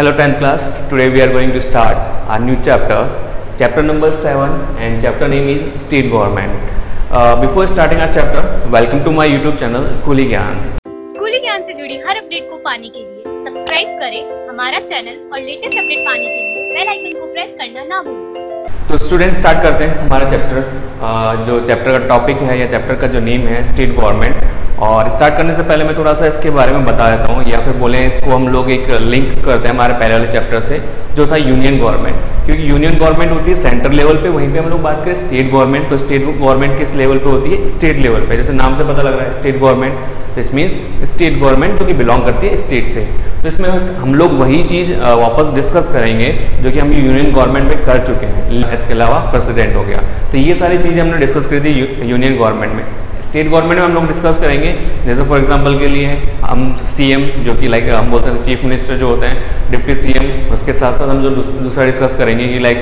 Hello 10th class. Today we are going to start a new chapter, chapter number 7 and chapter name is state government. Uh, before starting our chapter, welcome to my YouTube channel Schooly Gyan. स्कूली ज्ञान से जुड़ी हर update को पाने के लिए subscribe करें हमारा चैनल और लेटेस्ट अपडेट पाने के लिए बेल आइकन को प्रेस करना ना भूलें तो स्टूडेंट स्टार्ट करते हैं हमारा चैप्टर जो चैप्टर का टॉपिक है या चैप्टर का जो नेम है स्टेट गवर्नमेंट और स्टार्ट करने से पहले मैं थोड़ा सा इसके बारे में बता देता हूँ, या फिर बोले इसको हम लोग एक लिंक करते हैं हमारे पहले वाले चैप्टर से, जो था यूनियन गवर्नमेंट क्योंकि यूनियन गवर्नमेंट होती है सेंट्रल लेवल पे, वहीं पे हम लोग बात करें स्टेट गवर्नमेंट तो स्टेट गवर्नमेंट किस लेवल पे होती है? स्टेट लेवल पे। जैसे नाम से पता लग रहा है स्टेट गवर्नमेंट तो इस मीन्स स्टेट गवर्नमेंट जो कि बिलोंग करती है स्टेट से। तो इसमें हम लोग वही चीज़ वापस डिस्कस करेंगे, जो कि हम यूनियन गवर्नमेंट में कर चुके हैं। इसके अलावा प्रेसिडेंट हो गया। तो ये सारी चीज़ें हमने डिस्कस करी थी यूनियन गवर्नमेंट में। स्टेट गवर्नमेंट में हम लोग डिस्कस करेंगे। जैसे फॉर एग्जांपल के लिए हम सीएम जो कि लाइक हम बोलते हैं चीफ मिनिस्टर जो होते हैं डिप्टी सीएम उसके साथ साथ हम जो दूसरा डिस्कस करेंगे कि लाइक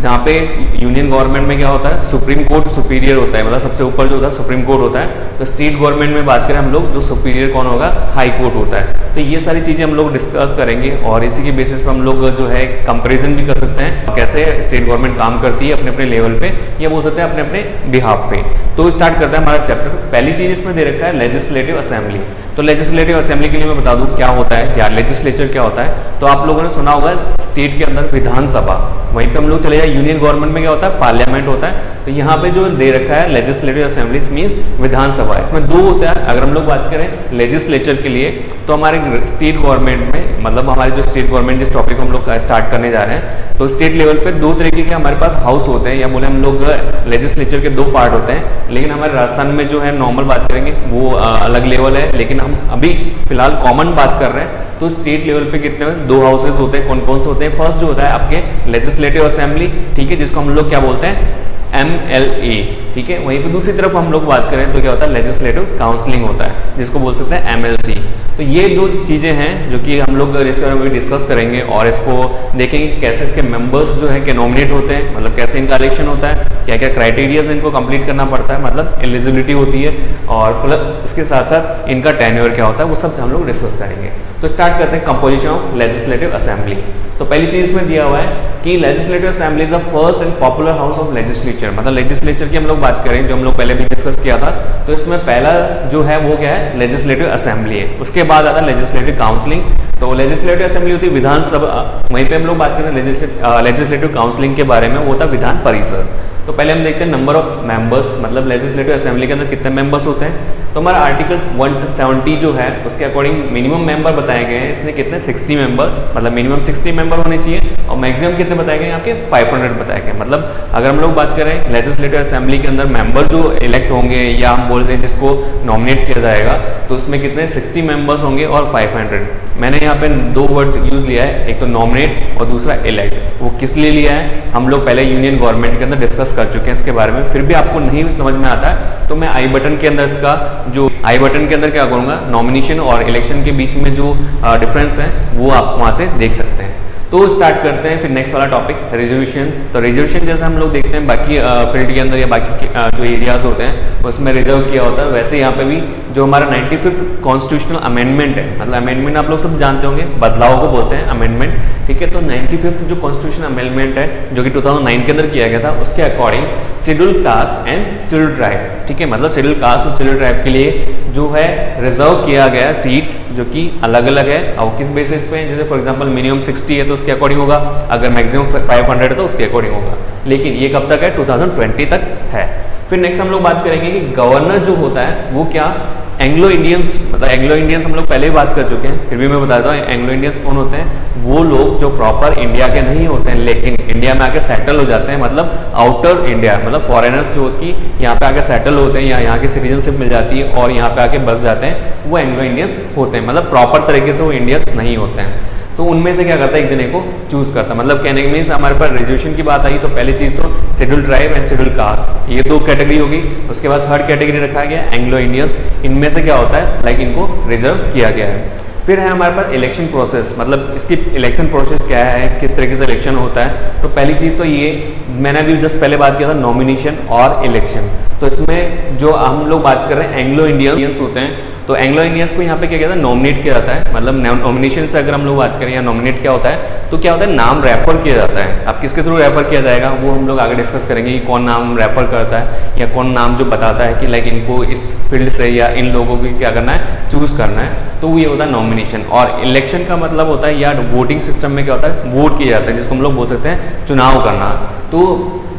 जहाँ पे यूनियन गवर्नमेंट में क्या होता है, सुप्रीम कोर्ट सुपीरियर होता है। मतलब सबसे ऊपर जो होता है, सुप्रीम कोर्ट होता है। तो स्टेट गवर्नमेंट में बात करें हम लोग, जो सुपीरियर कौन होगा? हाई कोर्ट होता है। तो ये सारी चीज़ें हम लोग डिस्कस करेंगे और इसी के बेसिस पर हम लोग जो है कंपेरिजन भी कर सकते हैं। कैसे स्टेट गवर्नमेंट काम करती है अपने अपने लेवल पे, या बोल सकते हैं अपने अपने बिहाफ पे। तो स्टार्ट करता है हमारा चैप्टर पहली चीज़ इसमें दे रखा है लेजिस्लेटिव असेंबली तो लेजिस्लेटिव असेंबली के लिए मैं बता दूँ क्या होता है, या लेजिस्लेचर क्या होता है तो आप लोगों ने सुना होगा स्टेट के अंदर विधानसभा। वहीं पे हम लोग चले जाए यूनियन गवर्नमेंट में क्या होता है पार्लियामेंट होता है। तो यहाँ पे जो दे रखा है लेजिस्लेटिव असेंबली मीन्स विधानसभा। इसमें दो होता है, अगर हम लोग बात करें लेजिस्लेचर के लिए तो हमारे स्टेट गवर्नमेंट में मतलब हमारे जो स्टेट गवर्नमेंट जिस टॉपिक हम लोग स्टार्ट करने जा रहे हैं तो स्टेट लेवल पे दो तरीके के हमारे पास हाउस होते हैं, या बोले हम लोग लेजिस्लेचर के दो पार्ट होते हैं, लेकिन हमारे राजस्थान में जो है नॉर्मल बात करेंगे, वो अलग लेवल है, लेकिन हम अभी फ़िलहाल कॉमन बात कर रहे हैं। तो स्टेट लेवल पे कितने दो हाउसेज होते हैं कौन कौन से होते हैं? फ़र्स्ट जो होता है आपके लेजिस्लेटिव असेंबली ठीक है, जिसको हम लोग क्या बोलते हैं? एम एल ए ठीक है? वहीं पे दूसरी तरफ़ हम लोग बात करें तो क्या होता है? लेजिस्लेटिव काउंसलिंग होता है, जिसको बोल सकते हैं एम एल सी तो ये दो चीज़ें हैं जो कि हम लोग इसके बारे में डिस्कस करेंगे और इसको देखेंगे कैसे इसके मेंबर्स जो है, के नॉमिनेट होते हैं मतलब कैसे इनका इलेक्शन होता है क्या क्या क्राइटेरियाज इनको कंप्लीट करना पड़ता है मतलब एलिजिबिलिटी होती है और प्लस इसके साथ साथ इनका टेन्योर क्या होता है, वो सब हम लोग डिस्कस करेंगे। तो स्टार्ट करते हैं कंपोजिशन ऑफ़ लेजिस्लेटिव असेंबली तो पहली चीज़ इसमें दिया हुआ है कि legislative assembly is the first and popular house of legislature मतलब लेजिस्लेचर की हम लोग बात करें, जो हम लोग पहले भी डिस्कस किया था तो इसमें पहला जो है, वो क्या है लेजिस्लेटिव असेंबली है। उसके बाद आता लेजिस्लेटिव काउंसलिंग तो लेजिस्लेटिव असेंबली होती है विधानसभा, वहीं पे हम लोग बात करें लेजिस्लेटिव काउंसलिंग के बारे में, वो था विधान परिसर. तो पहले हम देखते हैं नंबर ऑफ़ मेंबर्स मतलब लेजिस्लेटिव असेंबली के अंदर कितने मेंबर्स होते हैं. तो हमारा आर्टिकल 170 जो है, उसके अकॉर्डिंग मिनिमम मेंबर बताए गए हैं इसने कितने? 60 मेंबर मतलब मिनिमम 60 मेंबर होने चाहिए. और मैक्सिमम कितने बताए गए यहाँ के 500 बताए गए मतलब अगर हम लोग बात करें लेजिस्लेटिव असेंबली के अंदर मेंबर जो इलेक्ट होंगे या हम बोलते हैं जिसको नॉमिनेट किया जाएगा तो उसमें कितने? 60 मेंबर्स होंगे और 500 मैंने यहाँ पे दो वर्ड यूज़ लिया है, एक तो नॉमिनेट और दूसरा इलेक्ट वो किस लिए लिया है? हम लोग पहले यूनियन गवर्नमेंट के अंदर डिस्कस कर चुके हैं इसके बारे में। फिर भी आपको नहीं समझ में आता है तो मैं आई बटन के अंदर इसका जो आई बटन के अंदर क्या करूँगा? नॉमिनेशन और इलेक्शन के बीच में जो डिफरेंस है, वो आप वहाँ से देख सकते हैं। तो स्टार्ट करते हैं, फिर नेक्स्ट वाला टॉपिक रिजर्वेशन तो रिजोल्यूशन जैसे हम लोग देखते हैं, बाकी फ़ील्ड के अंदर या बाकी जो एरियाज़ होते हैं, उसमें रिज़र्व किया होता है। वैसे यहाँ पे भी जो हमारा नाइन्टी फिफ्थ कॉन्स्टिट्यूशनल अमेंडमेंट है मतलब अमेंडमेंट आप लोग सब जानते होंगे, बदलाव को बोलते हैं अमेंडमेंट ठीक है? तो नाइन्टी फिफ्थ जो कॉन्स्टिट्यूशन अमेंडमेंट है, जो कि 2009 के अंदर किया गया था, उसके according schedule caste and schedule tribe ठीक है? मतलब शेड्यूल कास्ट और शेड्यूल ट्राइब के लिए जो है रिज़र्व किया गया सीट्स जो कि अलग अलग है। और किस बेसिस पे जैसे फॉर एग्जांपल मिनिमम 60 है तो उसके अकॉर्डिंग होगा। अगर मैक्सिमम 500 है तो उसके अकॉर्डिंग होगा। लेकिन ये कब तक है? 2020 तक है। फिर नेक्स्ट हम लोग बात करेंगे कि गवर्नर जो होता है, वो क्या? एंग्लो इंडियंस मतलब एंग्लो इंडियंस हम लोग पहले ही बात कर चुके हैं, फिर भी मैं बताता हूँ एंग्लो इंडियंस कौन होते हैं? वो लोग जो प्रॉपर इंडिया के नहीं होते हैं, लेकिन इंडिया में आके सेटल हो जाते हैं मतलब आउटर इंडिया मतलब फॉरेनर्स जो कि यहाँ पे आके सेटल होते हैं या यहाँ की सिटीजनशिप मिल जाती है और यहाँ पे आके बस जाते हैं, वो एंग्लो इंडियंस होते हैं। मतलब प्रॉपर तरीके से वो इंडियंस नहीं होते हैं। तो उनमें से क्या करता है? एक जने को चूज़ करता मतलब कहने मीन्स हमारे पास रिजर्वेशन की बात आई तो पहली चीज़ तो schedule tribe and schedule caste ये दो कैटेगरी होगी। उसके बाद थर्ड कैटेगरी रखा गया एंग्लो इंडियंस इनमें से क्या होता है? लाइक इनको रिज़र्व किया गया है। फिर है हमारे पास इलेक्शन प्रोसेस मतलब इसकी इलेक्शन प्रोसेस क्या है, किस तरीके से इलेक्शन होता है। तो पहली चीज़ तो ये, मैंने अभी जस्ट पहले बात किया था नॉमिनेशन और इलेक्शन तो इसमें जो हम लोग बात कर रहे हैं एंग्लो इंडियंस होते हैं तो एंग्लो इंडियंस को यहाँ पे क्या कहता है नॉमिनेट किया जाता है। मतलब नॉमिनेशन से अगर हम लोग बात करें या नॉमिनेट क्या होता है तो क्या होता है, नाम रेफर किया जाता है। अब किसके थ्रू रेफर किया जाएगा, वो हम लोग आगे डिस्कस करेंगे कि कौन नाम रेफर करता है या कौन नाम जो बताता है कि लाइक इनको इस फ़ील्ड से या इन लोगों को क्या करना है चूज़ करना है। तो ये होता है नॉमिनेशन और इलेक्शन का मतलब होता है या वोटिंग सिस्टम में क्या होता है? वोट किया जाता है, जिसको हम लोग बोल सकते हैं चुनाव करना. तो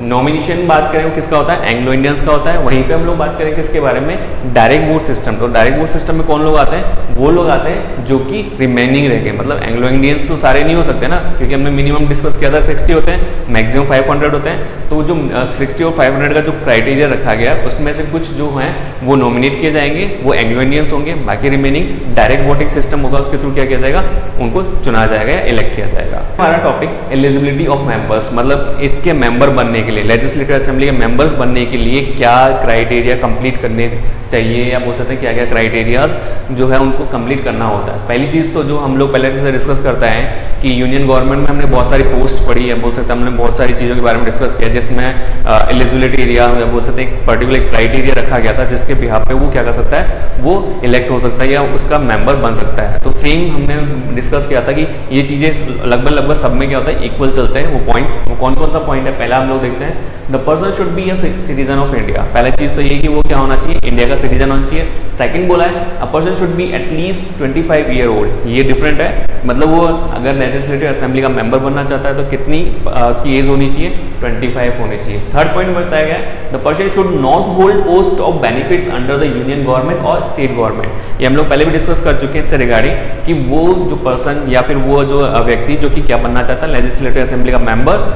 नॉमिनेशन बात करें किसका होता है? एंग्लो इंडियंस का होता है। वहीं पे हम लोग बात करें किसके बारे में? डायरेक्ट वोट सिस्टम तो डायरेक्ट वोट सिस्टम में कौन लोग आते हैं? वो लोग आते हैं जो कि रिमेनिंग रह गए। मतलब एंग्लो इंडियंस तो सारे नहीं हो सकते ना, क्योंकि हमने मिनिमम डिस्कस किया था सिक्सटी होते हैं मैक्सिमम फाइव होते हैं। तो जो सिक्सटी और फाइव हंड्रेड का जो क्राइटेरिया रखा गया, उसमें से कुछ जो हैं, वो नॉमिनेट किए जाएँगे। वो एंग्लो इंडियंस होंगे। बाकी रिमेनिंग डायरेक्ट वोटिंग सिस्टम होगा, उसके थ्रू क्या किया जाएगा? उनको चुना जाएगा या इलेक्ट किया जाएगा। हमारा टॉपिक एलिजिबिलिटी ऑफ़ मेंबर्स मतलब इसके मेंबर बनने के लिए लेजिस्लेटिव असेंबली के मेंबर्स बनने के लिए क्या क्राइटेरिया कंप्लीट करने चाहिए या बोल सकते हैं क्या क्या क्राइटेरियाज जो है उनको कंप्लीट करना होता है। पहली चीज़ तो जो हम लोग पहले से डिस्कस करता हैं कि यूनियन गवर्नमेंट में हमने बहुत सारी पोस्ट पढ़ी है, बोल सकते हैं हमने बहुत सारी चीज़ों के बारे में डिस्कस किया, जिसमें एलिजिबिलिटी एरिया या बोल सकते हैं एक पर्टिकुलर क्राइटेरिया रखा गया था, जिसके बिहार पे वो क्या कर सकता है, वो इलेक्ट हो सकता है या उसका मेंबर बन सकता है। तो सेम हमने डिस्कस किया था कि ये चीज़ें लगभग लगभग सब में क्या होता है इक्वल चलते हैं, वो पॉइंट्स वो कौन कौन सा पॉइंट है, पहला हम लोग देखते हैं the person should be a citizen of India पहला चीज़ तो ये कि वो क्या होना चाहिए इंडिया का सिटीजन होना चाहिए। सेकंड बोला है a person should be at least 25 year old ये डिफरेंट है मतलब वो अगर लेजिस्लेटिव असेंबली का मेंबर बनना चाहता है तो कितनी उसकी एज होनी चाहिए? 25 होनी चाहिए। थर्ड पॉइंट बताया गया the person should not hold post of benefits under the union government और स्टेट गवर्नमेंट ये हम लोग पहले भी डिस्कस कर चुके हैं इससे रिगार्डिंग कि वो जो पर्सन या फिर वो जो व्यक्ति जो कि क्या बनना चाहता है लेजिस्लेटिव असेंबली का मेंबर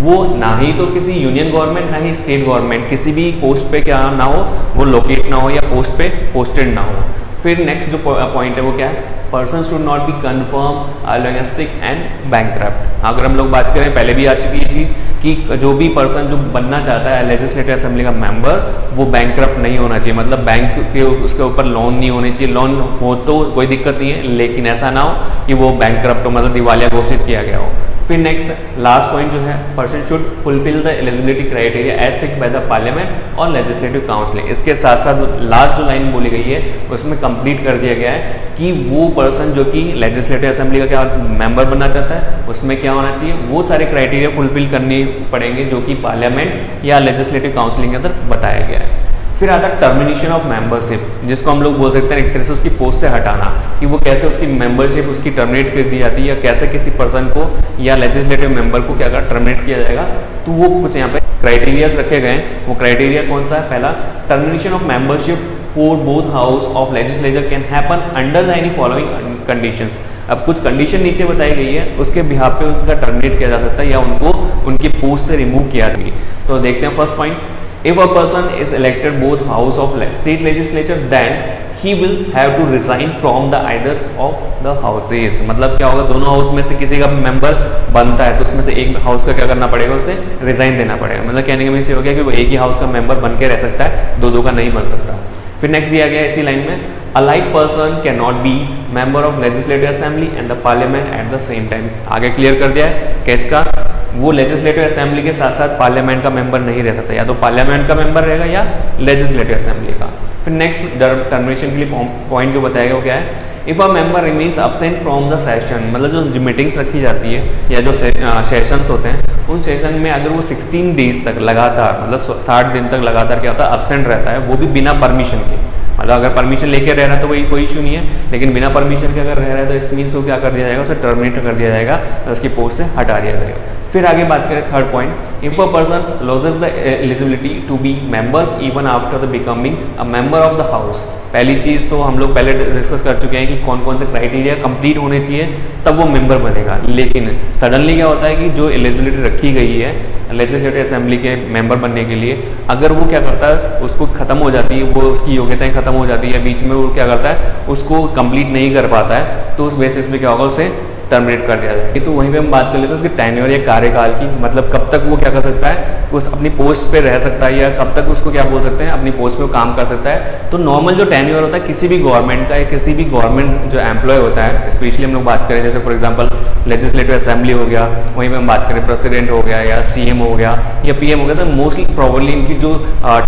वो ना ही तो किसी यूनियन गवर्नमेंट ना ही स्टेट गवर्नमेंट किसी भी पोस्ट पे क्या ना हो, वो लोकेट ना हो या पोस्ट पे पोस्टेड ना हो। फिर नेक्स्ट जो पॉइंट है वो क्या है? Person should not be confirm a logistic and bank अगर हम लोग बात करें, पहले भी आ चुकी है चीज़ कि जो भी पर्सन जो बनना चाहता है लेजिस्लेटिव असेंबली का मेंबर वो बैंक नहीं होना चाहिए। मतलब बैंक के उसके ऊपर लोन नहीं होनी चाहिए। लोन हो तो कोई दिक्कत नहीं है, लेकिन ऐसा ना हो कि वो बैंक हो। मतलब दिवालिया घोषित किया गया हो। फिर नेक्स्ट लास्ट पॉइंट जो है person should fulfil the eligibility criteria as fixed by the parliament और लेजिस्लेटिव काउंसिलिंग इसके साथ साथ लास्ट जो लाइन बोली गई है, उसमें कंप्लीट कर दिया गया है कि वो पर्सन जो कि लेजिस्लेटिव असेंबली का क्या मेंबर बनना चाहता है, उसमें क्या होना चाहिए? वो सारे क्राइटेरिया फुलफिल करने पड़ेंगे जो कि पार्लियामेंट या लेजिस्लेटिव काउंसिलिंग के अंदर बताया गया है। फिर आता टर्मिनेशन ऑफ़ मेंबरशिप जिसको हम लोग बोल सकते हैं एक तरह से उसकी पोस्ट से हटाना, कि वो कैसे उसकी मेंबरशिप उसकी टर्मिनेट कर दी जाती है, या कैसे किसी पर्सन को या लेजिस्लेटिव मेंबर को क्या टर्मिनेट किया जाएगा तो वो कुछ यहाँ पे क्राइटेरियाज रखे गए हैं। वो क्राइटेरिया कौन सा है? पहला termination of membership for both house of legislature can happen under any following condition अब कुछ कंडीशन नीचे बताई गई है, उसके बिहार पे उनका टर्मिनेट किया जा सकता है, या उनको उनकी पोस्ट से रिमूव किया जाएगी। तो देखते हैं first point if a person is elected both house of state legislature then he will have to resign from the either of the houses मतलब क्या होगा दोनों हाउस में से किसी का मेंबर बनता है तो उसमें से एक हाउस का क्या करना पड़ेगा उसे रिजाइन देना पड़ेगा मतलब कहने का मीन ये हो गया कि वो एक ही हाउस का मेंबर बन के रह सकता है दो दो का नहीं बन सकता फिर नेक्स्ट दिया गया इसी लाइन में a like person cannot be member of legislative assembly and the parliament at the same time आगे क्लियर कर दिया है किसका वो लेजिस्लेटिव असेंबली के साथ साथ पार्लियामेंट का मेंबर नहीं रह सकता। या तो पार्लियामेंट का मेंबर रहेगा या लेजिस्लेटिव असेंबली का। फिर नेक्स्ट टर्मिनेशन के लिए पॉइंट जो बताया गया वो क्या है? If a member remains absent from the session मतलब जो मीटिंग्स रखी जाती है, या जो सेशंस होते हैं, उन सेशन में अगर वो 16 डेज़ तक लगातार मतलब 60 दिन तक लगातार क्या होता है अपसेंट रहता है, वो भी बिना परमिशन के। मतलब अगर परमिशन लेके रह रहा है तो वही, कोई इशू नहीं है। लेकिन बिना परमिशन के अगर रह रहा है तो इस मीन्स को क्या कर दिया जाएगा, उसे टर्मिनेट कर दिया जाएगा उसकी पोस्ट से हटा दिया जाएगा। फिर आगे बात करें third point if a person loses the eligibility to be member even after the becoming a member of the house पहली चीज़ तो हम लोग पहले डिस्कस कर चुके हैं कि कौन कौन से क्राइटेरिया कंप्लीट होने चाहिए, तब वो मेंबर बनेगा। लेकिन सडनली क्या होता है कि जो एलिजिबिलिटी रखी गई है लेजिस्लेटिव असेंबली के मेंबर बनने के लिए, अगर वो क्या करता है, उसको ख़त्म हो जाती है, वो उसकी योग्यताएँ ख़त्म हो जाती है, बीच में वो क्या करता है, उसको कंप्लीट नहीं कर पाता है तो उस बेसिस पे क्या होगा, उसे टर्मिनेट कर दिया जाए। तो वहीं पे हम बात कर लेते हैं उसके टेन्योर या कार्यकाल की मतलब कब तक वो क्या कर सकता है, उस अपनी पोस्ट पे रह सकता है या कब तक उसको क्या बोल सकते हैं, अपनी पोस्ट पे वो काम कर सकता है। तो नॉर्मल जो टेन्योर होता है, किसी भी गवर्नमेंट का या किसी भी गवर्नमेंट जो एम्प्लॉय होता है स्पेशली हम लोग बात करें, जैसे फॉर एग्ज़ाम्पल लेजिस्लेटिव असेंबली हो गया, वहीं पर हम बात करें प्रेसिडेंट हो गया या सीएम हो गया या पीएम हो गया तो मोस्टली प्रॉबरली इनकी जो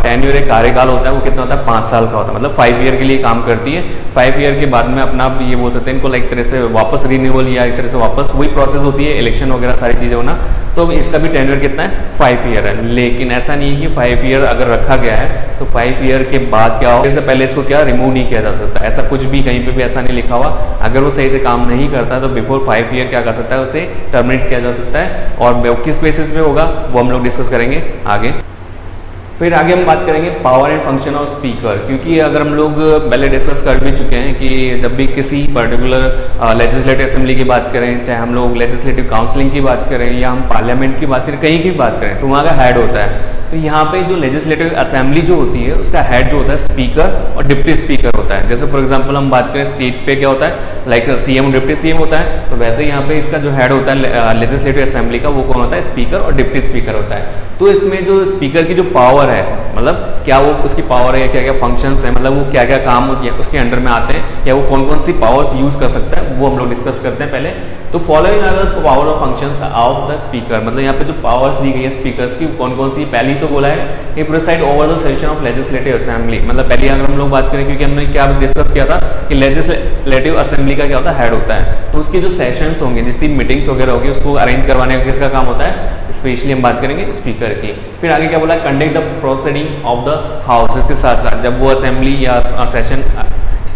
टेन्योर या कार्यकाल होता है, वो कितना होता है, पाँच साल का होता है। मतलब फाइव ईयर के लिए काम करती है। फाइव ईयर के बाद में अपना आप ये बोल सकते हैं, इनको लाइक तरह से वापस रिन्यूअल या तरह से वापस वही प्रोसेस होती है इलेक्शन वगैरह सारी चीज़ें होना। तो इसका भी टेन्योर कितना है? फाइव ईयर है। लेकिन ऐसा नहीं है कि फाइव ईयर अगर रखा गया है तो फाइव ईयर के बाद क्या होगा? इससे पहले इसको क्या? रिमूव नहीं किया जा सकता। ऐसा कुछ भी कहीं पे भी ऐसा नहीं लिखा हुआ। अगर वो सही से काम नहीं करता तो बिफोर फाइव ईयर क्या कर सकता है? उसे टर्मिनेट किया जा सकता है। और किस बेसिस पे होगा? वो हम लोग डिस्कस करेंगे आगे। फिर आगे हम बात करेंगे power and function of speaker क्योंकि अगर हम लोग पहले डिस्कस कर भी चुके हैं कि जब भी किसी पर्टिकुलर लेजिस्लेटिव असेंबली की बात करें, चाहे हम लोग लेजिस्लेटिव काउंसलिंग की बात करें या हम पार्लियामेंट की बात करें, कहीं की बात करें तो वहाँ का हेड होता है। तो यहाँ पे जो लेजिस्लेटिव असेंबली जो होती है, उसका हेड जो होता है स्पीकर और डिप्टी स्पीकर होता है। जैसे फॉर एग्जांपल हम बात करें स्टेट पे क्या होता है लाइक सीएम डिप्टी सीएम होता है तो वैसे यहाँ पे इसका जो हेड होता है लेजिस्लेटिव असेंबली का वो कौन होता है स्पीकर और डिप्टी स्पीकर होता है। तो इसमें जो स्पीकर की जो पावर है मतलब क्या वो उसकी पावर है क्या क्या फ़ंक्शंस है मतलब वो क्या क्या काम उसके अंडर में आते हैं, या वो कौन कौन सी पावर्स यूज़ कर सकता है, वो हम लोग डिस्कस करते हैं पहले। तो following are the power of functions of the speaker मतलब यहाँ पे जो पावर्स दी गई है स्पीकर्स की कौन कौन सी? पहली तो बोला है कि preside over the session of legislative assembly मतलब पहले अगर हम लोग बात करें, क्योंकि हमने क्या डिस्कस किया था कि लेजिस्लेटिव असेंबली का क्या होता है? हेड होता है। तो उसकी जो सेशंस होंगे, जितनी मीटिंग्स वगैरह होगी, उसको अरेंज करवाने का किसका काम होता है? स्पेशली हम बात करेंगे स्पीकर की। फिर आगे क्या बोला? Conduct the proceeding of the house इसके साथ साथ जब वो असेंबली या सेशन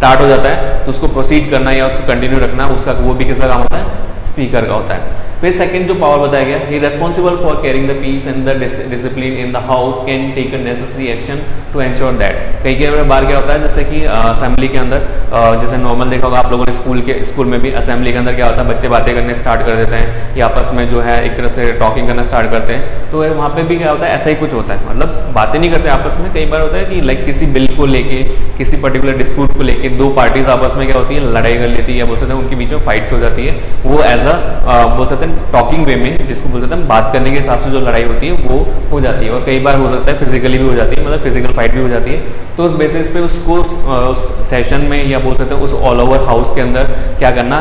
स्टार्ट हो जाता है तो उसको प्रोसीड करना या उसको कंटिन्यू रखना, उसका वो भी किसका काम होता है? स्पीकर का होता है। फिर सेकंड जो पावर बताया गया he responsible for carrying the peace and the discipline in the house can take a necessary action to ensure that कई कई बार क्या होता है, जैसे कि असेंबली के अंदर जैसे नॉर्मल देखा होगा, आप लोगों ने स्कूल के स्कूल में भी असेंबली के अंदर क्या होता है, बच्चे बातें करने स्टार्ट कर देते हैं, या आपस में जो है एक तरह से टॉकिंग करना स्टार्ट करते हैं तो वहाँ पर भी क्या होता है, ऐसा ही कुछ होता है। मतलब बातें नहीं करते आपस में, कई बार होता है कि लाइक किसी बिल को लेके, किसी पर्टिकुलर डिस्प्यूट को लेके दो पार्टीज़ आपस में क्या होती है, लड़ाई कर लेती है या बोल सकते हैं उनके बीच में फाइट्स हो जाती है, वो एज अ, बोल सकते हैं टॉकिंग वे में, जिसको बोल सकते हैं बात करने के हिसाब से जो लड़ाई होती है, वो हो जाती है। और कई बार हो सकता है फिजिकली भी हो जाती है मतलब फ़िज़िकल फाइट भी हो जाती है। तो उस बेसिस पे उसको उस सेशन में या बोल सकते हैं उस ऑल ओवर हाउस के अंदर क्या करना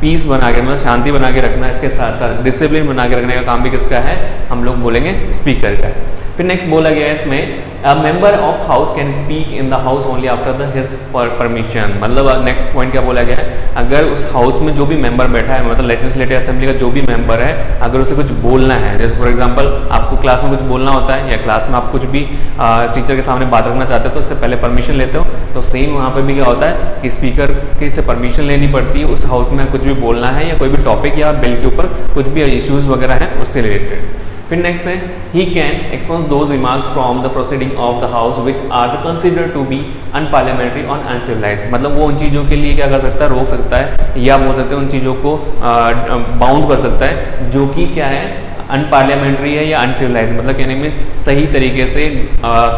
पीस बना के मतलब शांति बना के रखना, इसके साथ साथ डिसिप्लिन बना के रखने का काम भी किसका है, हम लोग बोलेंगे स्पीकर का। फिर नेक्स्ट बोला गया है इसमें a member of house can speak in the house only after the his permission मतलब नेक्स्ट पॉइंट क्या बोला गया है? अगर उस हाउस में जो भी मेंबर बैठा है मतलब लेजिस्लेटिव असेंबली का जो भी मेंबर है, अगर उसे कुछ बोलना है, जैसे फॉर एग्जांपल आपको क्लास में कुछ बोलना होता है, या क्लास में आप कुछ भी टीचर के सामने बात रखना चाहते हो तो उससे पहले परमिशन लेते हो तो सेम वहाँ पर भी क्या होता है कि स्पीकर की से परमिशन लेनी पड़ती है, उस हाउस में कुछ भी बोलना है, या कोई भी टॉपिक या बिल के ऊपर कुछ भी इश्यूज़ वगैरह हैं, उससे रिलेटेड फिर नेक्स्ट है he can expose those remarks from the proceeding of the house which are consider to be unparliamentary on uncivilise मतलब वो उन चीज़ों के लिए क्या कर सकता है, रोक सकता है, या बोल सकते हैं उन चीज़ों को बाउंड कर सकता है, जो कि क्या है अनपार्लियामेंट्री है या अनसिविलाइज मतलब कहने में सही तरीके से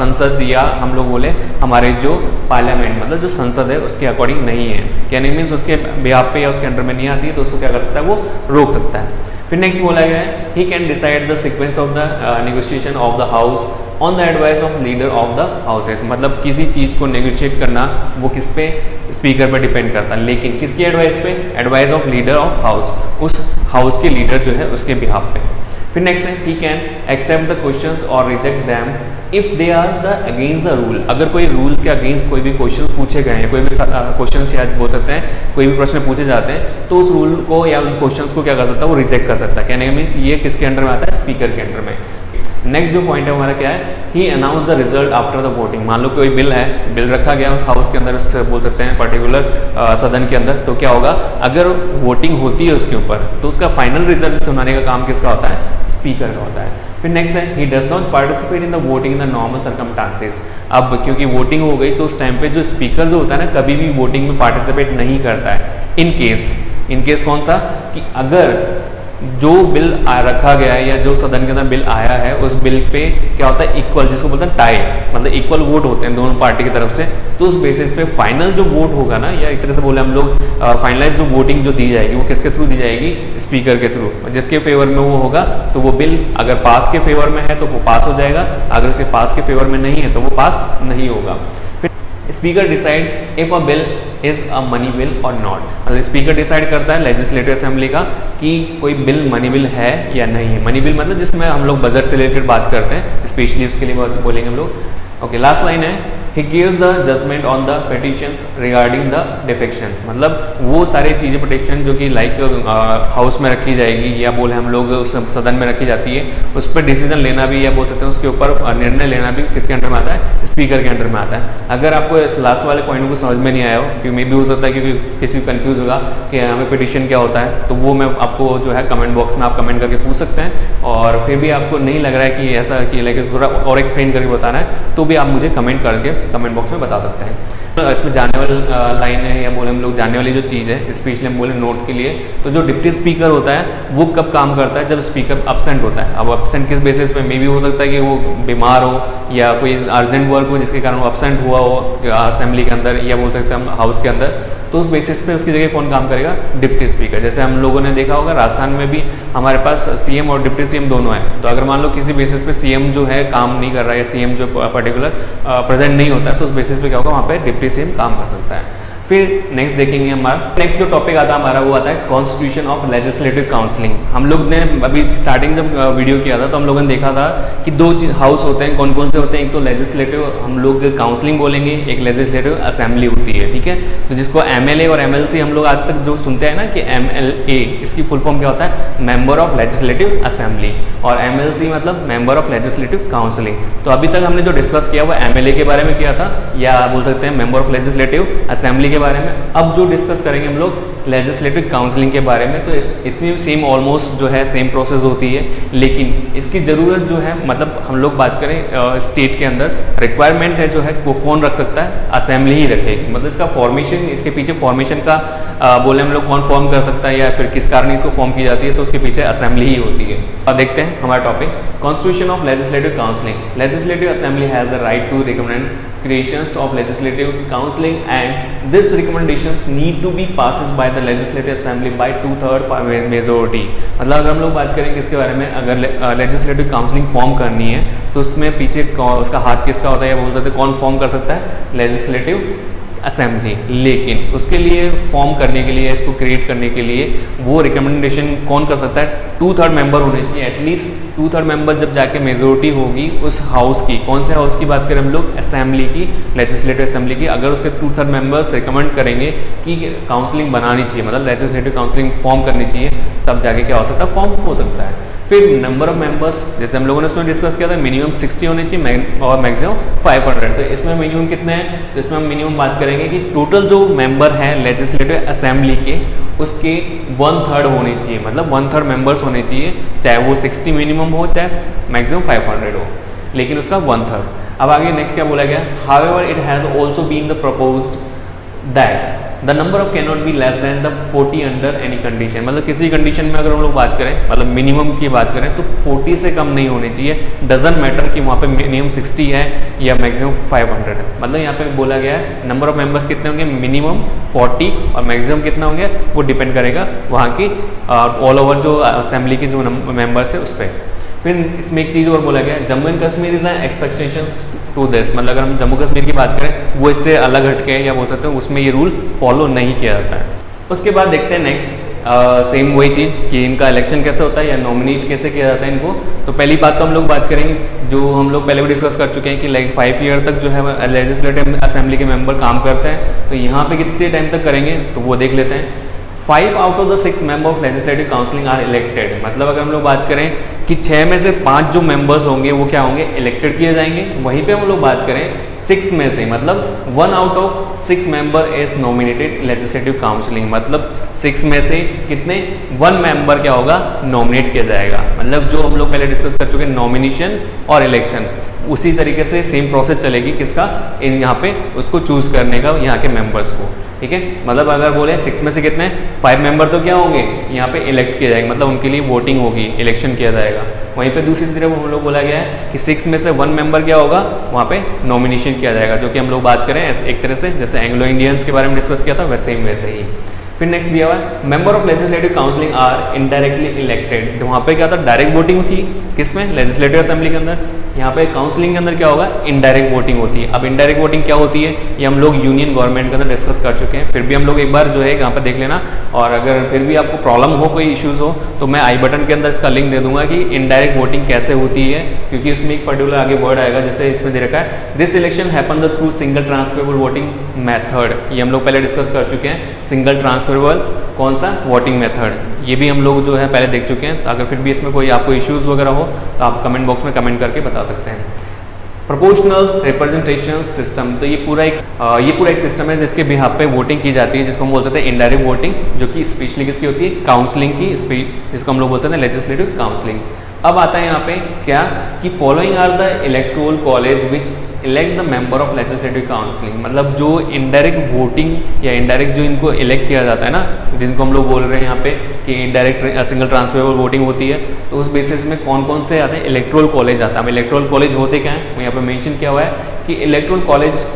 संसद या हम लोग बोले, हमारे जो पार्लियामेंट मतलब जो संसद है, उसके अकॉर्डिंग नहीं है। कहने मीन्स उसके बिहार पे या उसके अंडर में नहीं आती है तो उसको क्या कर सकता है, वो रोक सकता है। फिर नेक्स्ट बोला गया है he can decide the sequence of the negotiation of the house on the advice of leader of the houses मतलब किसी चीज़ को नेगोशिएट करना, वो किस पे? स्पीकर पर डिपेंड करता है। लेकिन किसकी एडवाइस पे? Advice of leader of house उस हाउस के लीडर जो है, उसके बिहाफ पे। फिर नेक्स्ट है he can accept the question और reject them if they are the against the rule अगर कोई रूल के अगेंस्ट कोई भी क्वेश्चन पूछे गए हैं, कोई भी क्वेश्चन या बोल सकते हैं, कोई भी प्रश्न पूछे जाते हैं तो उस रूल को या उन क्वेश्चन को क्या कर सकता है, वो रिजेक्ट कर सकता है। कहने का मीन्स ये किसके अंडर में आता है? स्पीकर के अंडर में। नेक्स्ट जो पॉइंट है हमारा क्या है? He announce the result after the voting मान लो कोई बिल है बिल रखा गया उस हाउस के अंदर बोल सकते हैं पर्टिकुलर सदन के अंदर तो क्या होगा? अगर वोटिंग होती है उसके ऊपर तो उसका फाइनल रिज़ल्ट सुनाने का काम किसका होता है? स्पीकर का होता है। फिर नेक्स्ट है he does not participate in the voting in the normal circumstances अब क्योंकि वोटिंग हो गई तो उस टाइम पे जो स्पीकर जो होता है ना, कभी भी वोटिंग में पार्टिसिपेट नहीं करता है। इन केस इन केस कौन सा? कि अगर जो बिल रखा गया है या जो सदन के अंदर बिल आया है, उस बिल पे क्या होता है इक्वल जिसको बोलते हैं टाई मतलब इक्वल वोट होते हैं दोनों पार्टी की तरफ़ से तो उस बेसिस पे फाइनल जो वोट होगा ना, या एक तरह से बोले हम लोग फाइनलाइज जो वोटिंग जो दी जाएगी, वो किसके थ्रू दी जाएगी? स्पीकर के थ्रू जिसके फेवर में वो होगा तो वो बिल अगर पास के फेवर में है तो वो पास हो जाएगा। अगर उसके पास के फेवर में नहीं है तो वो पास नहीं होगा। Speaker decide if a bill is a money bill और नॉट मतलब स्पीकर डिसाइड करता है लेजिस्लेटिव असेंबली का कि कोई बिल मनी बिल है या नहीं है। मनी बिल मतलब जिसमें हम लोग बजट से रिलेटेड बात करते हैं। स्पेशली उसके लिए बोलेंगे हम लोग। ओके लास्ट लाइन है। He gives the judgement on the petitions regarding the defections मतलब वो सारी चीज़ें पटिशन जो कि लाइक हाउस uh, में रखी जाएगी या बोले हम लोग उस सदन में रखी जाती है उस पर डिसीज़न लेना भी या बोल सकते हैं उसके ऊपर uh, निर्णय लेना भी किसके अंडर में आता है? स्पीकर के अंडर में आता है। अगर आपको इस लास्ट वाले पॉइंट को समझ में नहीं आया हो क्योंकि मे भी हो सकता है क्योंकि किसी को कन्फ्यूज़ होगा कि हमें पिटिशन क्या होता है तो वो मैं आपको जो है कमेंट बॉक्स में आप कमेंट करके पूछ सकते हैं। और फिर भी आपको नहीं लग रहा है कि ऐसा कि लाइक थोड़ा और एक्सप्लेन करके बताना है तो भी आप मुझे कमेंट करके कमेंट बॉक्स में बता सकते हैं। तो इसमें जाने वाली लाइन है या बोले हम लोग जाने वाली जो चीज़ है स्पीच हम बोले नोट के लिए तो जो डिप्टी स्पीकर होता है, वो कब काम करता है? जब स्पीकर अपसेंट होता है। अब अपसेंट किस बेसिस पे? मे भी हो सकता है कि वो बीमार हो, या कोई अर्जेंट वर्क हो जिसके कारण वो अपसेंट हुआ हो असेंबली के अंदर, या बोल सकते हैं हम हाउस के अंदर। तो उस बेसिस पे उसकी जगह कौन काम करेगा? Deputy speaker. जैसे हम लोगों ने देखा होगा, राजस्थान में भी हमारे पास सीएम और डिप्टी सीएम दोनों हैं। तो अगर मान लो किसी बेसिस पे सीएम जो है काम नहीं कर रहा है सीएम जो पर्टिकुलर प्रेजेंट नहीं होता है तो उस बेसिस पे क्या होगा? वहाँ पे डिप्टी सीएम काम कर सकता है। फिर नेक्स्ट देखेंगे हमारा। नेक्स्ट जो टॉपिक आता है, हमारा वो आता है कॉन्स्टिट्यूशन ऑफ़ लेजिस्लेटिव काउंसलिंग हम लोग ने अभी स्टार्टिंग जब वीडियो किया था तो हम लोगों ने देखा था कि दो चीज़ हाउस होते हैं कौन कौन से होते हैं? एक तो लेजिस्लेटिव हम लोग काउंसलिंग बोलेंगे, एक लेजिस्लेटिव असेंबली होती है, ठीक है? तो जिसको एमएलए और एमएलसी हम लोग आज तक जो सुनते हैं ना कि एमएलए इसकी फुल फॉर्म क्या होता है? मेंबर ऑफ़ लेजिस्लेटिव असेंबली और एमएलसी मतलब मेंबर ऑफ़ लेजिस्लेटिव काउंसलिंग तो अभी तक हमने जो डिस्कस किया, वो एमएलए के बारे में किया था, या बोल सकते हैं मेंबर ऑफ़ लेजिस्लेटिव असेंबली बारे में अब जो डिस्कस करेंगे हम लोग लेजिस्लेटिव काउंसलिंग के बारे में तो इस इसमें भी सेम ऑलमोस्ट जो है सेम प्रोसेस होती है। लेकिन इसकी ज़रूरत जो है मतलब हम लोग बात करें स्टेट के अंदर रिक्वायरमेंट है जो है वो कौन रख सकता है? असेंबली ही रखेगी। मतलब इसका फॉर्मेशन इसके पीछे फॉर्मेशन का आ, बोले हम लोग कौन फॉर्म कर सकता है या फिर किस कारण इसको फॉर्म की जाती है तो उसके पीछे असेंबली ही होती है। और देखते हैं हमारा topic constitution of legislative counselling legislative assembly has the right to recommend creations of legislative counseling and this recommendations need to be passed by the legislative assembly by two third majority. मतलब अगर हम लोग बात करें किसके बारे में अगर लेजिस्लेटिव काउंसिलिंग फॉर्म करनी है तो उसमें पीछे उसका हाथ किसका होता है या बोल सकते कौन फॉर्म कर सकता है? लेजिस्लेटिव असेंबली लेकिन उसके लिए फॉर्म करने के लिए, इसको क्रिएट करने के लिए वो रिकमेंडेशन कौन कर सकता है? टू थर्ड मेंबर होने चाहिए एटलीस्ट टू थर्ड मेंबर जब जाके मेजोरिटी होगी उस हाउस की। कौन से हाउस की बात करें हम लोग? असेंबली की लेजिस्लेटिव असेंबली की। अगर उसके टू थर्ड मेंबर्स रिकमेंड करेंगे कि काउंसलिंग बनानी चाहिए मतलब लेजिस्लेटिव काउंसलिंग फॉर्म करनी चाहिए, तब जाके क्या हो सकता है? फॉर्म हो सकता है। फिर नंबर ऑफ़ मेंबर्स जैसे हम लोगों ने इसमें डिस्कस किया था मिनिमम 60 होने चाहिए और मैक्सिमम 500 तो इसमें मिनिमम कितने हैं? तो इसमें हम मिनिमम बात करेंगे कि टोटल जो मेंबर हैं लेजिस्लेटिव असेंबली के, उसके वन थर्ड होने चाहिए। मतलब वन थर्ड मेंबर्स होने चाहिए, चाहे वो 60 मिनिमम हो, चाहे मैक्सिमम 500 हो। लेकिन उसका वन थर्ड अब आगे नेक्स्ट क्या बोला गया? However it has also been the propose that the number of can not be less than the 40 under any condition मतलब किसी कंडीशन में अगर हम लोग बात करें मतलब मिनिमम की बात करें तो 40 से कम नहीं होनी चाहिए। डजन मैटर कि वहाँ पे मिनिमम 60 है या मैक्सिमम 500 है। मतलब यहाँ पे बोला गया है नंबर ऑफ़ मेंबर्स कितने होंगे? मिनिमम 40 और मैक्सिमम कितना होंगे? वो डिपेंड करेगा वहाँ की ऑल ओवर जो असेंबली के जो मेंबर्स है उस पर फिर इसमें एक चीज़ और बोला गया Jammu and Kashmir is expectation to this मतलब अगर हम जम्मू कश्मीर की बात करें, वो इससे अलग हटके या बोल सकते हैं, उसमें ये रूल फॉलो नहीं किया जाता है। उसके बाद देखते हैं नेक्स्ट सेम वही चीज़ कि इनका इलेक्शन कैसे होता है या नॉमिनेट कैसे किया जाता है इनको। तो पहली बात तो हम लोग बात करेंगे, जो हम लोग पहले भी डिस्कस कर चुके हैं कि लाइक फाइव ईयर तक जो है लेजिस्लेटिव असेंबली के मेंबर काम करते हैं तो यहाँ पे कितने टाइम तक करेंगे तो वो देख लेते हैं। Five out of the six member of legislative counselling are elected मतलब अगर हम लोग बात करें कि छः में से पाँच जो मेंबर्स होंगे, वो क्या होंगे? इलेक्टेड किए जाएँगे। वहीं पे हम लोग बात करें सिक्स में से मतलब one out of six member is nominated legislative counselling मतलब सिक्स में से कितने? वन मेंबर क्या होगा? नॉमिनेट किया जाएगा। मतलब जो हम लोग पहले डिस्कस कर चुके हैं नॉमिनेशन और इलेक्शन उसी तरीके से सेम प्रोसेस चलेगी किसका? इन यहाँ पे उसको चूज़ करने का, यहाँ के मेंबर्स को। ठीक है? मतलब अगर बोले सिक्स में से कितने? फाइव मेंबर तो क्या होंगे? यहाँ पे इलेक्ट किया जाएँगे। मतलब उनके लिए वोटिंग होगी इलेक्शन किया जाएगा। वहीं पे दूसरी तरफ़ हम लोग बोला गया है कि सिक्स में से वन मेंबर क्या होगा? वहाँ पे नॉमिनेशन किया जाएगा, जो कि हम लोग बात करें एक तरह से, जैसे एंग्लो इंडियंस के बारे में डिस्कस किया था, वैसे ही वैसे ही। फिर नेक्स्ट दिया हुआ है member of legislative counselling are indirectly elected वहाँ पे क्या था? डायरेक्ट वोटिंग थी। किसमें? लेजिस्लेटिव असेंबली के अंदर। यहाँ पे काउंसलिंग के अंदर क्या होगा? इनडायरेक्ट वोटिंग होती है। अब इनडायरेक्ट वोटिंग क्या होती है? ये हम लोग यूनियन गवर्नमेंट के अंदर डिस्कस कर चुके हैं। फिर भी हम लोग एक बार जो है यहाँ पर देख लेना। और अगर फिर भी आपको प्रॉब्लम हो, कोई इश्यूज़ हो तो मैं आई बटन के अंदर इसका लिंक दे दूँगा कि इनडायरेक्ट वोटिंग कैसे होती है। क्योंकि इसमें एक पर्टिकुलर आगे वर्ड आएगा जैसे इसमें दे रखा है। This election happen the through single transferable voting method ये हम लोग पहले डिस्कस कर चुके हैं। सिंगल ट्रांसफरेबल कौन सा? वोटिंग मेथड ये भी हम लोग जो है पहले देख चुके हैं। तो अगर फिर भी इसमें कोई आपको इश्यूज़ वगैरह हो तो आप कमेंट बॉक्स में कमेंट करके बता सकते हैं। प्रोपोर्शनल रिप्रेजेंटेशन सिस्टम तो ये पूरा एक आ, ये पूरा एक सिस्टम है जिसके बिहार पे वोटिंग की जाती है जिसको हम बोल सकते हैं इनडायरेक्ट वोटिंग जो कि स्पेशली किसकी होती है? काउंसलिंग की जिसको हम लोग बोल सकते हैं लेजिस्लेटिव काउंसलिंग अब आता है यहाँ पे क्या? कि following are the electoral college which elect the member of legislative counselling मतलब जो इनडायरेक्ट वोटिंग या इनडायरेक्ट जो इनको इलेक्ट किया जाता है ना, जिनको हम लोग बोल रहे हैं यहाँ पे कि इनडायरेक्ट सिंगल ट्रांसफरेबल वोटिंग होती है तो उस बेसिस में कौन कौन से आते हैं? इलेक्ट्रोल कॉलेज आता है। इलेक्ट्रोल कॉलेज होते क्या है? यहाँ पे मैंशन किया हुआ है कि electoral college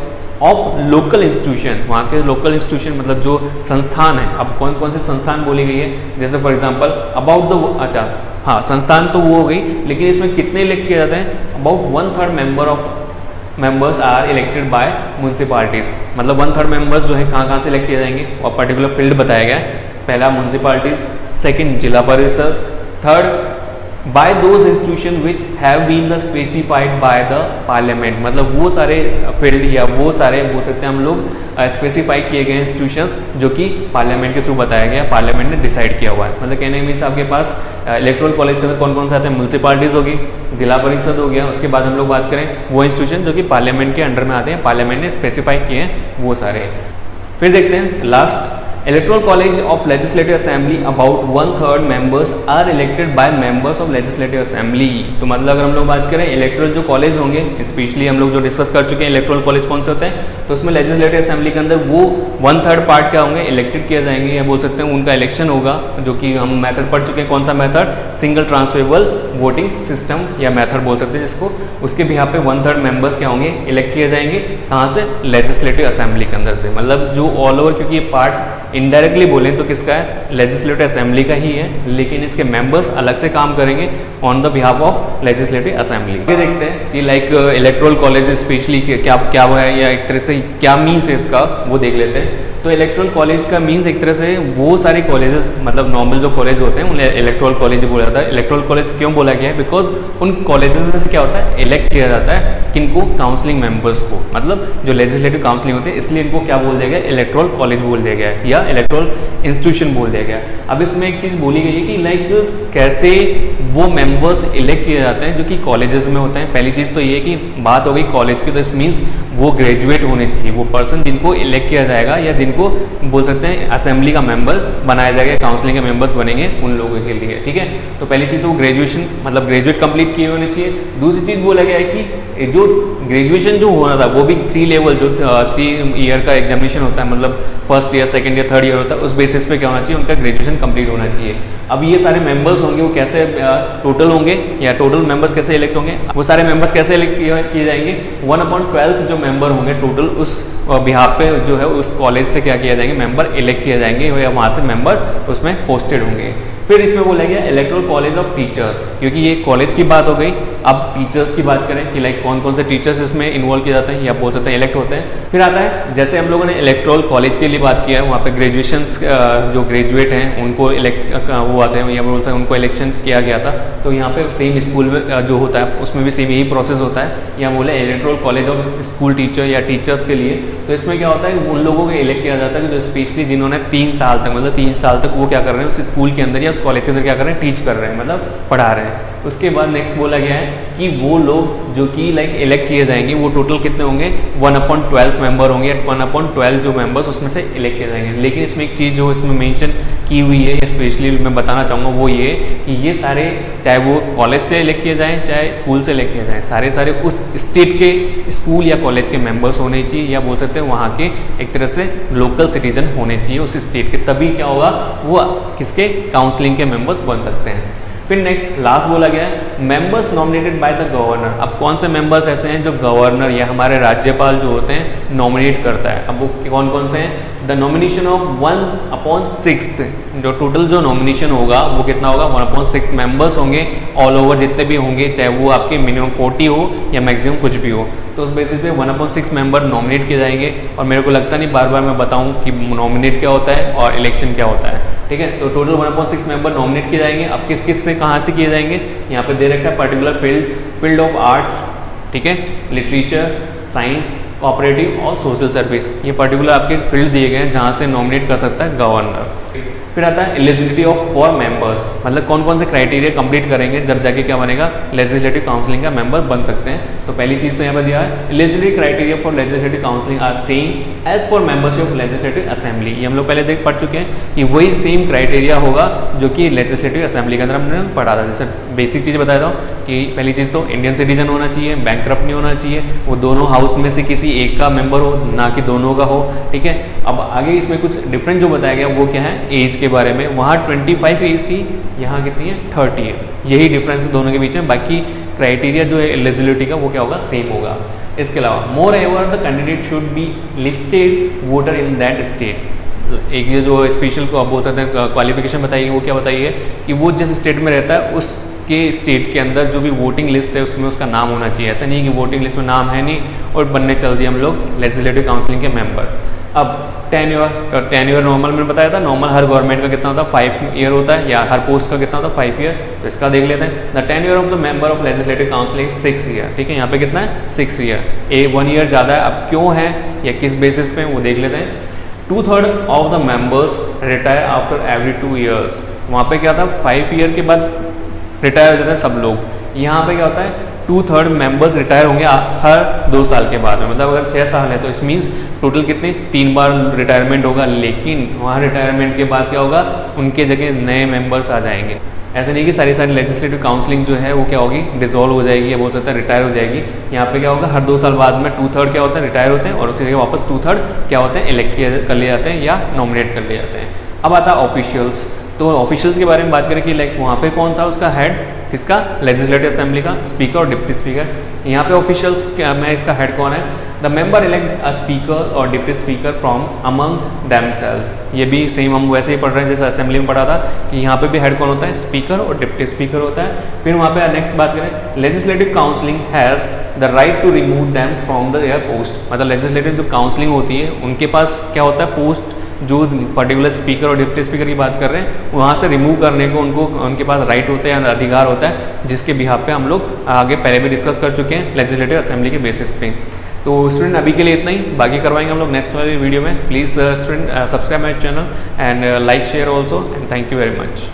of local institution वहाँ के लोकल इंस्टीट्यूशन मतलब जो संस्थान है। अब कौन कौन से संस्थान बोली गई है? जैसे फॉर एग्ज़ाम्पल अबाउट द अच्छा हाँ संस्थान तो वो हो गई, लेकिन इसमें कितने इलेक्ट किए जाते हैं? About one third member of members are elected by municipalities मतलब वन थर्ड मेंबर्स जो है कहाँ कहाँ से इलेक्ट किए जाएँगे? और पर्टिकुलर फ़ील्ड बताया गया पहला म्यूनसिपालिटीज़ सेकेंड जिला परिषद third by those institution which have been the specified by the parliament मतलब वो सारे फ़ील्ड या वो सारे, बोल सकते हैं हम लोग स्पेसिफाई किए गए इंस्टीट्यूशन जो कि पार्लियामेंट के थ्रू बताया गया पार्लियामेंट ने डिसाइड किया हुआ है। मतलब कहने मीन्स आपके पास इलेक्ट्रोल कॉलेज के अंदर कौन कौन से आते हैं? म्यूनसिपालिटीज़ होगी, जिला परिषद हो गया, उसके बाद हम लोग बात करें वो इंस्टीट्यूशन जो कि पार्लियामेंट के अंडर में आते हैं। पार्लियामेंट ने स्पेसिफाई किए हैं वो सारे। फिर देखते हैं last Electoral College of Legislative Assembly, about one third members are elected by members of Legislative Assembly. तो मतलब अगर हम लोग बात करें इलेक्ट्रल जो कॉलेज होंगे स्पेशली हम लोग जो डिस्कस कर चुके हैं इलेक्ट्रल कॉलेज कौन से होते हैं तो उसमें लेजिस्लेटिव असेंबली के अंदर वो वन थर्ड पार्ट क्या होंगे इलेक्टेड किए जाएँगे, या बोल सकते हैं उनका इलेक्शन होगा, जो कि हम मेथड पढ़ चुके हैं कौन सा method single transferable voting system या मेथड बोल सकते हैं जिसको। उसके भी यहाँ पे वन थर्ड मेंबर्स क्या होंगे इलेक्ट किए जाएँगे, कहाँ से? लेजिस्लेटिव असेंबली के अंदर से। मतलब जो ऑल ओवर क्योंकि ये पार्ट इनडायरेक्टली बोलें तो किसका है? लेजिस्लेटिव असेंबली का ही है, लेकिन इसके मेंबर्स अलग से काम करेंगे on the behalf of legislative assembly ये देखते हैं कि लाइक इलेक्ट्रोल कॉलेज स्पेशली क्या क्या वो है या एक तरह से क्या मीन्स है इसका, वो देख लेते हैं। तो इलेक्ट्रल कॉलेज का मीन्स एक तरह से वो सारे कॉलेजेस मतलब नॉर्मल जो कॉलेज होते हैं, उन्हें इलेक्ट्रल कॉलेज बोला जाता है। इलेक्ट्रल कॉलेज क्यों बोला गया है? बिकॉज़ उन कॉलेजेस में से क्या होता है? इलेक्ट किया जाता है किनको? काउंसलिंग मेंबर्स को। मतलब जो लेजिस्लेटिव काउंसलिंग होती है, इसलिए इनको क्या बोल दिया गया? इलेक्ट्रल कॉलेज बोल दिया गया या इलेक्ट्रल इंस्टीट्यूशन बोल दिया गया अब इसमें एक चीज़ बोली गई है कि लाइक कैसे वो मेंबर्स इलेक्ट किए जाते हैं, जो कि कॉलेजेस में होते हैं। पहली चीज़ तो ये कि बात हो गई कॉलेज की तो इस मीन्स वो ग्रेजुएट होने चाहिए। वो पर्सन जिनको इलेक्ट किया जाएगा या जिनको बोल सकते हैं असेंबली का मेंबर बनाया जाएगा काउंसलिंग के मेंबर्स बनेंगे उन लोगों के लिए, ठीक है? तो पहली चीज़ तो वो ग्रेजुएशन मतलब ग्रेजुएट कंप्लीट किए होने चाहिए। दूसरी चीज़ बोला गया है कि जो ग्रेजुएशन जो होना था, वो भी थ्री लेवल जो थ्री ईयर का एग्जामिनेशन होता है मतलब first year second year third year होता है, उस बेसिस पे क्या होना चाहिए? उनका ग्रेजुएशन कंप्लीट होना चाहिए। अब ये सारे मेंबर्स होंगे, वो कैसे टोटल होंगे या टोटल मेंबर्स कैसे इलेक्ट होंगे, वो सारे मेंबर्स कैसे इलेक्ट किए जाएँगे? वन अपॉइंट ट्वेल्थ जो मेंबर होंगे टोटल उस बिहार पे जो है, उस कॉलेज से क्या किया जाएँगे? मेंबर इलेक्ट किए जाएँगे, या वहाँ से मेंबर उसमें पोस्टेड होंगे। फिर इसमें बोला गया इलेक्ट्रल कॉलेज ऑफ़ टीचर्स क्योंकि ये कॉलेज की बात हो गई। अब टीचर्स की बात करें कि लाइक कौन कौन से टीचर्स इसमें इन्वॉल्व किए जाते हैं, या बोल सकते हैं इलेक्ट होते हैं। फिर आता है, जैसे हम लोगों ने इलेक्ट्रोल कॉलेज के लिए बात किया है, वहाँ पे ग्रेजुएशन जो ग्रेजुएट हैं, उनको इलेक्ट वो आते हैं, या बोल सकते हैं, उनको इलेक्शन किया गया था। तो यहाँ पे सेम स्कूल में जो होता है, उसमें भी सेम यही प्रोसेस होता है। या बोले electoral college of school teacher या टीचर्स के लिए। तो इसमें क्या होता है, उन लोगों को इलेक्ट किया जाता है जो स्पेशली जिन्होंने तीन साल तक मतलब तीन साल तक वो क्या कर रहे हैं, उस स्कूल के अंदर या उस कॉलेज के अंदर क्या कर रहे हैं टीच कर रहे हैं मतलब पढ़ा रहे हैं। उसके बाद नेक्स्ट बोला गया है कि वो लोग जो कि लाइक इलेक्ट किए जाएँगे, वो टोटल कितने होंगे? वन अपॉइंट ट्वेल्व मेंबर होंगे वन अपॉइंट ट्वेल्व जो मेंबर्स उसमें से इलेक्ट किए जाएँगे। लेकिन इसमें एक चीज़ जो इसमें मेंशन की हुई है स्पेशली मैं बताना चाहूँगा, वो ये कि ये सारे, चाहे वो कॉलेज से इलेक्ट किए जाएँ, चाहे स्कूल से इलेक्ट किए जाएँ सारे सारे उस स्टेट के स्कूल या कॉलेज के मेंबर्स होने चाहिए, या बोल सकते हैं वहाँ के एक तरह से लोकल सिटीजन होने चाहिए उस स्टेट के। तभी क्या होगा, वो किसके? काउंसलिंग के मेंबर्स बन सकते हैं। फिर नेक्स्ट लास्ट बोला गया है members nominated by the governor अब कौन से मेंबर्स ऐसे हैं जो गवर्नर या हमारे राज्यपाल जो होते हैं नॉमिनेट करता है? अब वो कौन कौन से हैं? The nomination of one upon six जो टोटल जो नॉमिनेशन होगा, वो कितना होगा? वन अपॉन सिक्स मेंबर्स होंगे ऑल ओवर जितने भी होंगे, चाहे वो आपके मिनिमम फोर्टी हो या मैक्सिमम कुछ भी हो। तो उस बेसिस पे one upon six member nominate किए जाएँगे। और मेरे को लगता नहीं, बार बार मैं बताऊँ कि नॉमिनेट क्या होता है और इलेक्शन क्या होता है। ठीक है? तो total one point six member nominate किए जाएँगे। अब किस किस से, कहाँ से किए जाएँगे? यहाँ पे दे रखा है particular field field of arts ठीक है? लिटरेचर साइंस कोऑपरेटिव और सोशल सर्विस ये पर्टिकुलर आपके फ़ील्ड दिए गए हैं जहाँ से नॉमिनेट कर सकता है गवर्नर फिर आता है एलिजिबिलिटी ऑफ़ फॉर मेंबर्स मतलब कौन कौन से क्राइटेरिया कंप्लीट करेंगे, जब जाके क्या बनेगा? लेजिस्लेटिव काउंसिलिंग का मेंबर बन सकते हैं। तो पहली चीज़ तो यहाँ पर दिया है eligibility criteria for legislative counselling are same as for membership of legislative assembly ये हम लोग पहले देख पढ़ चुके हैं कि वही सेम क्राइटेरिया होगा जो कि लेजिस्लेटिव असेंबली के अंदर हमने पढ़ा था। जैसे बेसिक चीज़ बताया था कि पहली चीज़ तो इंडियन सिटीजन होना चाहिए बैंक नहीं होना चाहिए। वो दोनों हाउस में से किसी एक का मेंबर हो, ना कि दोनों का हो। ठीक है? अब आगे इसमें कुछ डिफरेंट जो बताया गया, वो क्या है? एज के बारे में, वहाँ 25 एज थी, यहाँ कितनी है? 30 है। यही डिफरेंस दोनों के बीच में, बाकी क्राइटेरिया जो है एलिजिबिलिटी का, वो क्या होगा? सेम होगा। इसके अलावा moreover the candidate should be listed voter in that state एक ये जो स्पेशल आप बोल सकते हैं क्वालिफिकेशन बताइए, वो क्या बताइए? कि वो जिस स्टेट में रहता है उस के स्टेट के अंदर जो भी वोटिंग लिस्ट है, उसमें उसका नाम होना चाहिए। ऐसा नहीं कि वोटिंग लिस्ट में नाम है नहीं, और बनने चल दिए हम लोग लेजिस्लेटिव काउंसिलिंग के मेंबर अब ten year ten year normal मैंने बताया था नॉर्मल हर गवर्नमेंट का कितना होता है? फाइव ईयर होता है, या हर पोस्ट का कितना होता है? फाइव ईयर तो इसका देख लेते हैं। The ten year of the member of legislative council is six year ठीक है? यहाँ पे कितना है? Six year a one year ज़्यादा है, अब क्यों है, या किस बेसिस पे, वो देख लेते हैं। Two third of the members retire after every two years वहाँ पे क्या था? फाइव ईयर के बाद रिटायर हो जाते हैं सब लोग। यहाँ पे क्या होता है? टू थर्ड मेंबर्स रिटायर होंगे हर दो साल के बाद में। मतलब अगर छः साल है तो इस मीन्स टोटल कितने? तीन बार रिटायरमेंट होगा, लेकिन वहाँ रिटायरमेंट के बाद क्या होगा? उनके जगह नए मेंबर्स आ जाएँगे। ऐसा नहीं कि सारी सारी लेजिस्लेटिव काउंसलिंग जो है, वो क्या होगी? डिजोल्व हो जाएगी, या बोल सकता है रिटायर हो जाएगी। यहाँ पे क्या होगा? हर दो साल बाद में टू थर्ड क्या होता है? रिटायर होते हैं, और उसी जगह वापस टू थर्ड क्या होते हैं? इलेक्ट कर लिए जाते हैं, या नॉमिनेट कर लिए जाते हैं। अब आता है ऑफिशियल्स तो ऑफिशियल्स के बारे में बात करें कि लाइक वहाँ पे कौन था उसका हेड किसका? लेजिस्लेटिव असेंबली का स्पीकर और डिप्टी स्पीकर यहाँ पे ऑफिशियल्स मैं इसका हेड कौन है? The member elect a speaker और deputy speaker from among them ये भी सेम हम वैसे ही पढ़ रहे हैं, जैसे असेंबली में पढ़ा था कि यहाँ पे भी हेड कौन होता है? स्पीकर और डिप्टी स्पीकर होता है। फिर वहाँ पे नेक्स्ट बात करें legislative counselling has the right to remove them from the their post मतलब लेजिस्लेटिव जो काउंसलिंग होती है, उनके पास क्या होता है? पोस्ट जो पर्टिकुलर स्पीकर और डिप्टी स्पीकर की बात कर रहे हैं, वहाँ से रिमूव करने को उनको, उनके पास राइट होता है अधिकार होता है, जिसके बिहार पे हम लोग आगे पहले भी डिस्कस कर चुके हैं लेजिस्लेटिव असेंबली के बेसिस पे। तो स्टूडेंट अभी के लिए इतना ही, बाकी करवाएँगे हम लोग नेक्स्ट वाली वीडियो में। Please student subscribe my channel and like share also and thank you very much